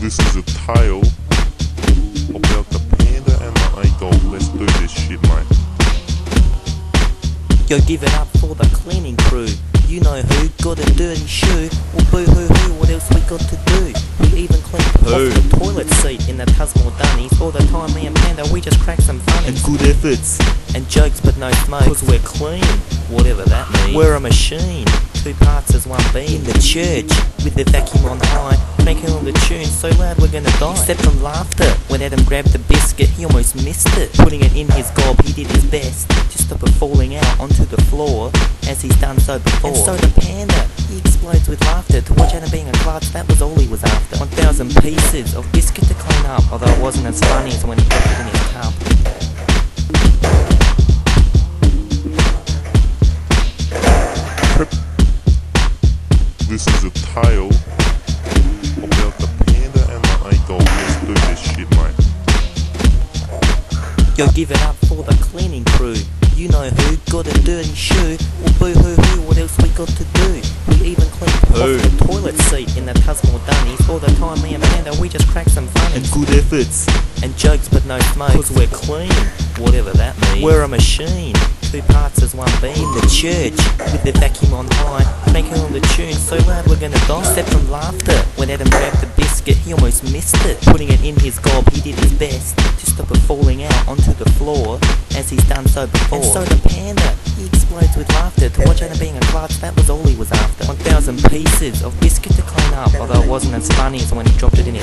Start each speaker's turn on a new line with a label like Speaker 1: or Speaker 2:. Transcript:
Speaker 1: This is a tale about the panda and the eagle. Let's do this shit, mate.
Speaker 2: Yo, give it up for the cleaning crew. You know who got a dirty shoe. Well, boo hoo hoo, what else we got to do? We even
Speaker 3: clean
Speaker 2: off the toilet seat in the Tusmore Dunnies. All the time, me and Panda, we just crack some funnies.
Speaker 3: good efforts.
Speaker 2: And jokes, but no smoke. Cause we're clean, whatever that means. We're a machine, two parts as one being. In the church, with the vacuum on high, making all the tunes so loud we're gonna die. Except from laughter, when Adam grabbed the biscuit, he almost missed it. Putting it in his gob, he did his best to stop it falling out onto the floor, as he's done so before. And so the panda, he explodes with laughter. To watch Adam being a klutz, that was all he was after. 1,000 pieces of biscuit to clean up, although it wasn't as funny as when he dropped it in his cup.
Speaker 1: This is a tale about the panda and the eagle. Let's do this shit, mate.
Speaker 2: Yo, give it up for the cleaning crew. You know who got a dirty shoe. Well, boo hoo hoo, what else we got to do? And we just crack some funnies.
Speaker 3: good efforts.
Speaker 2: And jokes, but no smoke. Cause we're clean, whatever that means. We're a machine, two parts as one. In the church, with the vacuum on high, making all the tunes so loud we're gonna die. Except from laughter, when Adam grabbed the biscuit, he almost missed it. Putting it in his gob, he did his best to stop it falling out onto the floor, as he's done so before. And so the panda, he explodes with laughter. To watch Adam being a klutz, that was all he was after. 1,000 pieces of biscuit to clean up, although it wasn't as funny as when he dropped it in his.